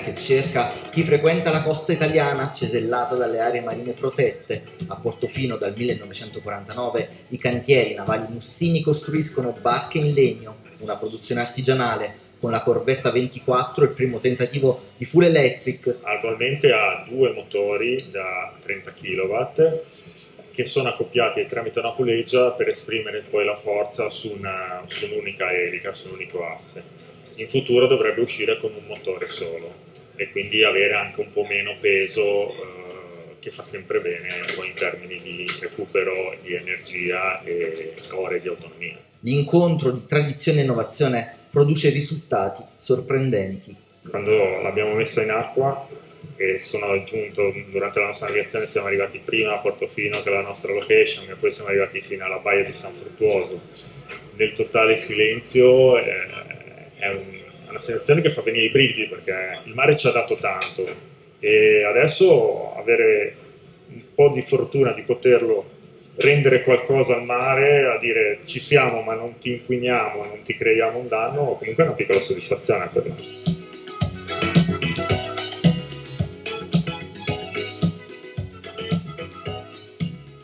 che cerca chi frequenta la costa italiana cesellata dalle aree marine protette. A Portofino dal 1949 i cantieri navali mussini costruiscono barche in legno, una produzione artigianale con la Corvetta 24, il primo tentativo di full electric. Attualmente ha due motori da 30 kW che sono accoppiati tramite una puleggia per esprimere poi la forza su, una, su un'unica elica, su un unico asse in futuro dovrebbe uscire con un motore solo e quindi avere anche un po' meno peso eh, che fa sempre bene poi in termini di recupero di energia e ore di autonomia. L'incontro di tradizione e innovazione produce risultati sorprendenti. Quando l'abbiamo messa in acqua e sono aggiunto durante la nostra navigazione siamo arrivati prima a Portofino che è la nostra location e poi siamo arrivati fino alla baia di San Fruttuoso nel totale silenzio eh, è un, una sensazione che fa venire i brividi perché il mare ci ha dato tanto e adesso avere un po' di fortuna di poterlo rendere qualcosa al mare, a dire ci siamo ma non ti inquiniamo, non ti creiamo un danno, comunque è una piccola soddisfazione quella.